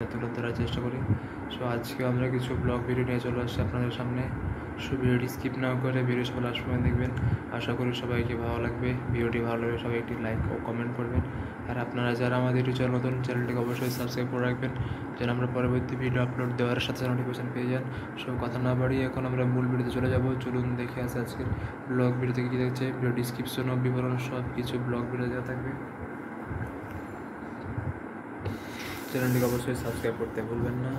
তুলে ধরার চেষ্টা করি। সো আজকে আমরা কিছু ব্লগ ভিডিও নিয়ে চলে আসছি আপনাদের সামনে। সো ভিডিওটি স্কিপ না করে ভিডিও সবাই লাস্ট পর্যন্ত দেখবেন। আশা করি সবাইকে ভালো লাগবে। ভিডিওটি ভালো লাগলে সবাই একটি লাইক ও কমেন্ট করবেন। আর আপনারা যারা আমাদের চ্যানেল নতুন চ্যানেলটিকে অবশ্যই সাবস্ক্রাইব করে রাখবেন, যেন আমরা পরবর্তী ভিডিও আপলোড দেওয়ার সাথে সাথে নোটিফিকেশন পেয়ে যান। সব কথা না বাড়িয়ে এখন আমরা মূল ভিডিওতে চলে যাব। চলুন দেখে আসে আজকের ব্লগ ভিডিও থেকে কী দেখছে। ভিডিও ডিসক্রিপশন ও বিবরণ সব কিছু ব্লগ ভিডিও দেওয়া থাকবে। চ্যানেলটিকে অবশ্যই সাবস্ক্রাইব করতে ভুলবেন না।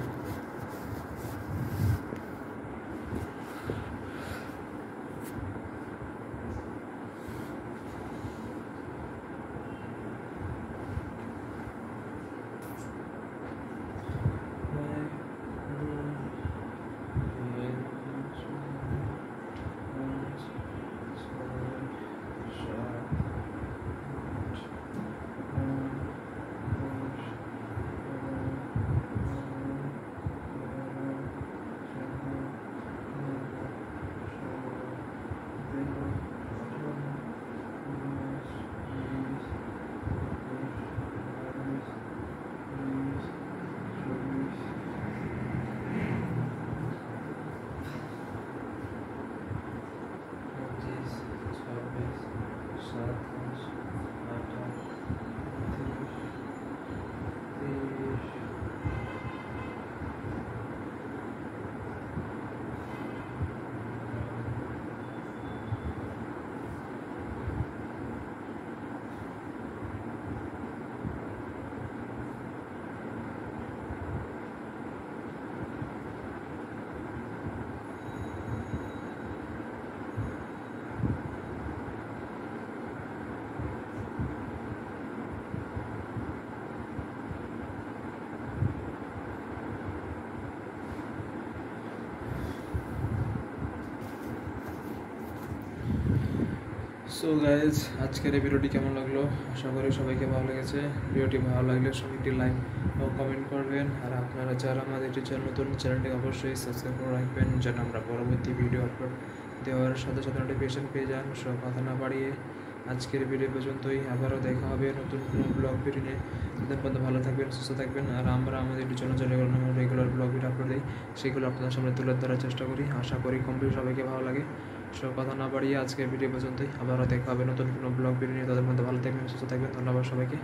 সো গাইজ আজকের এই ভিডিওটি কেমন লাগল? আশা করি সবাইকে ভালো লেগেছে। ভিডিওটি ভালো লাগলে সবাই একটি লাইক ও কমেন্ট করবেন। আর আপনারা যারা আমাদের একটি চ্যানেল নতুন, চ্যানেলটি অবশ্যই সাবস্ক্রাইব করে রাখবেন যেন আমরা পরবর্তী ভিডিও আপলোড দেওয়ার সাথে সাথে নোটিফিকেশন পেয়ে যান। সব কথা না বাড়িয়ে আজকের ভিডিও পর্যন্তই। আবারও দেখা হবে নতুন কোনো ব্লগ ভিডিও নিয়ে। তাদের পর্যন্ত ভালো থাকবেন, সুস্থ থাকবেন। আর আমরা আমাদের একটি channel channel regular blog video upload দিই। সেগুলো আপনাদের সামনে তুলে ধরার চেষ্টা করি। আশা করি কমপ্লিট সবাইকে ভালো লাগে। সব কথা না বাড়িয়ে আজকের ভিডিও পর্যন্তই। আবারও দেখা হবে নতুন কোনো ব্লগ ভিডিও নিয়ে। তাদের মধ্যে ভালো থাকবেন, সুস্থ থাকবেন। ধন্যবাদ সবাইকে।